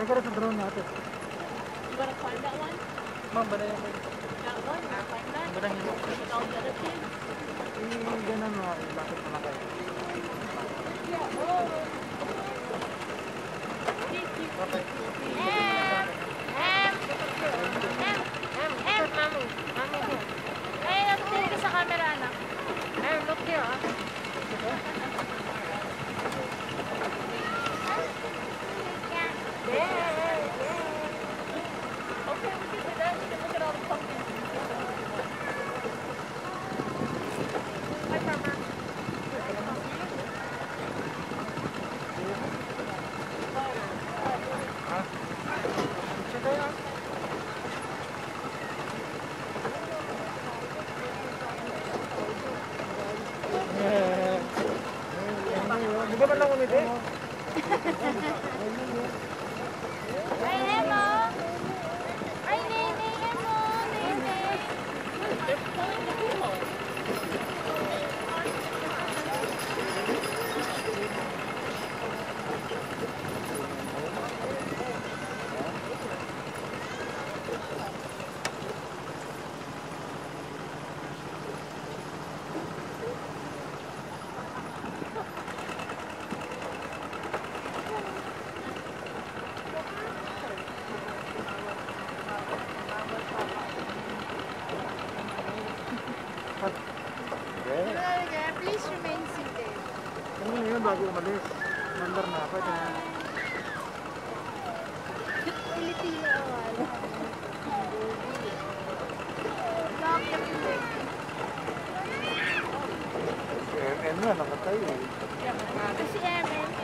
Ano para sa drone natin? You wanna climb that one? Ma'am, ba na yan? That one? Climb that? Ba na yan? With all the other kids? Eh, ganun mo. Bakit pa na kayo? Di ba man lang umiti? Ay, Please remain seated. Ano yun yun bago umalis? Mandar na ako. Pilipino. Lock the pilipino. MM na, nakatay eh. Kasi Emin